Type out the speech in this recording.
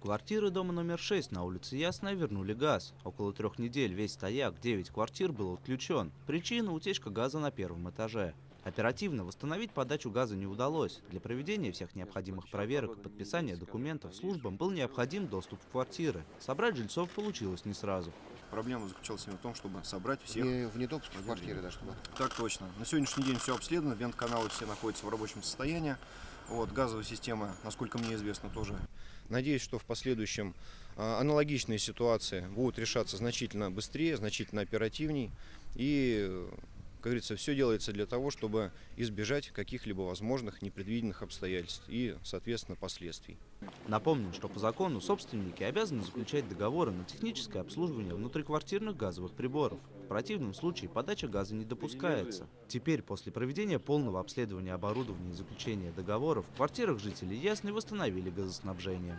Квартиры дома номер 6 на улице Ясная вернули газ. Около трех недель весь стояк, 9 квартир был отключен. Причина – утечка газа на первом этаже. Оперативно восстановить подачу газа не удалось. Для проведения всех необходимых проверок и подписания документов службам был необходим доступ в квартиры. Собрать жильцов получилось не сразу. Проблема заключалась именно в том, чтобы собрать всех. Не в недопуске в квартире, да, чтобы. Так точно. На сегодняшний день все обследовано, вент-каналы все находятся в рабочем состоянии. Вот, газовая система, насколько мне известно, тоже. Надеюсь, что в последующем а, аналогичные ситуации будут решаться значительно быстрее, значительно оперативней. И, как говорится, все делается для того, чтобы избежать каких-либо возможных непредвиденных обстоятельств и, соответственно, последствий. Напомним, что по закону собственники обязаны заключать договоры на техническое обслуживание внутриквартирных газовых приборов. В противном случае подача газа не допускается. Теперь, после проведения полного обследования оборудования и заключения договоров, в квартирах жителей Ясной восстановили газоснабжение.